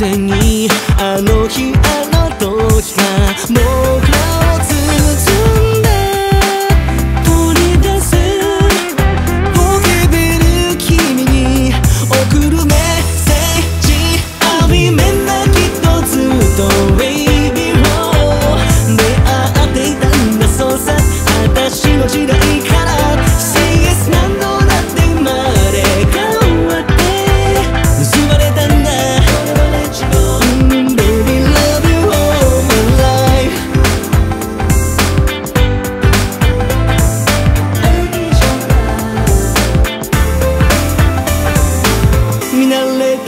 Sengi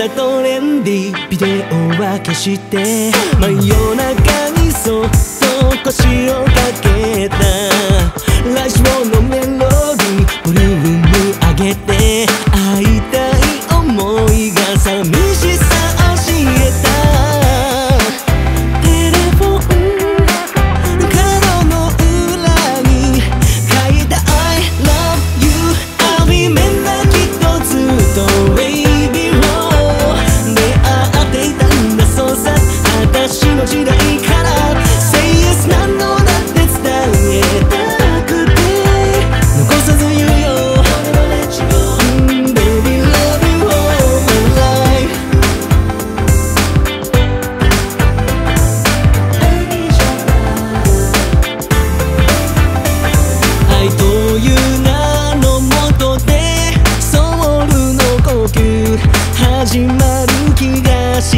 たトレンディビデオは消して真夜中にそっと腰をかけた。ラジオのメロ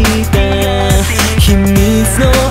した秘密の